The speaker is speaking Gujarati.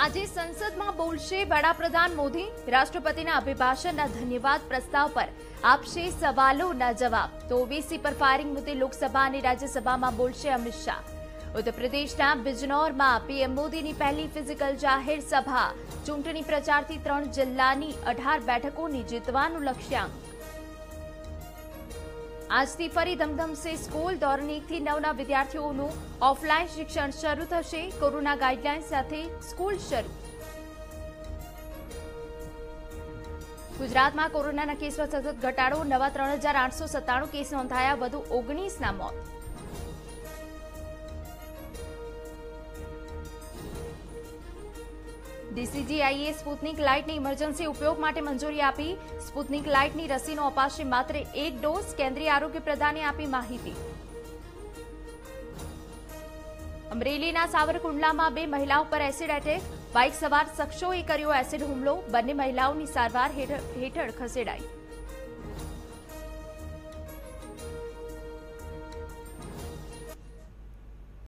આજે સંસદમાં બોલશે વડાપ્રધાન મોદી. રાષ્ટ્રપતિના અભિભાષણના ધન્યવાદ પ્રસ્તાવ પર આપશે સવાલોના જવાબ. તો ઓબીસી પર ફાયરિંગ મુદ્દે લોકસભા અને રાજ્યસભામાં બોલશે અમિત શાહ. ઉત્તર પ્રદેશના બિજનૌરમાં પીએમ મોદીની પહેલી ફિઝિકલ જાહેર સભા. ચૂંટણી પ્રચારથી ત્રણ જિલ્લાની અઢાર બેઠકોની જીતવાનું લક્ષ્યાંક. આજથી ફરી ધમધમશે સ્કૂલ ધોરણ એકથી નવના વિદ્યાર્થીઓનું ઓફલાઈન શિક્ષણ શરૂ થશે. કોરોના ગાઈડલાઈન સાથે સ્કૂલ શરૂ. ગુજરાતમાં કોરોનાના કેસમાં સતત ઘટાડો, નવા ત્રણ કેસ નોંધાયા, વધુ ઓગણીસના મોત. ડીસીજીઆઈએ સ્પુતનિક લાઇટની ઇમરજન્સી ઉપયોગ માટે મંજૂરી આપી. સ્પુતનિક લાઇટની રસીનો અપાશે માત્ર એક ડોઝ. કેન્દ્રીય આરોગ્ય પ્રધાને આપી માહિતી. અમરેલીના સાવરકુંડલામાં બે મહિલાઓ પર એસિડ એટેક. બાઇક સવાર શખ્સોએ કર્યો એસિડ હુમલો. બંને મહિલાઓની સારવાર હેઠળ ખસેડાઈ.